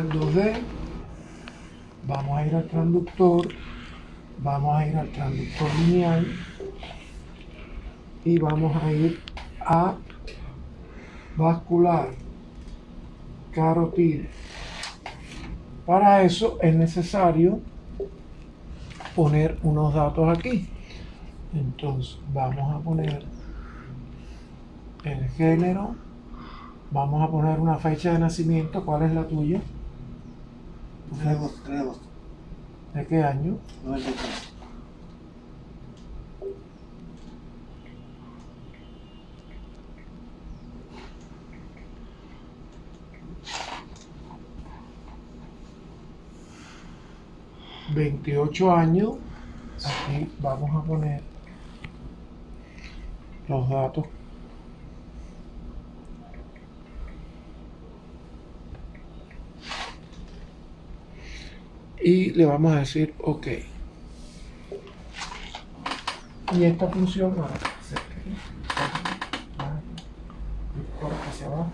2D, vamos a ir al transductor, vamos a ir al transductor lineal y vamos a ir a vascular carotídeo. Para eso es necesario poner unos datos aquí. Entonces vamos a poner el género, vamos a poner una fecha de nacimiento, ¿cuál es la tuya? 3 de agosto, 3 de agosto, ¿De qué año? 93. Veintiocho años. Aquí vamos a poner los datos. Y le vamos a decir OK. Y esta función ahora hacia abajo.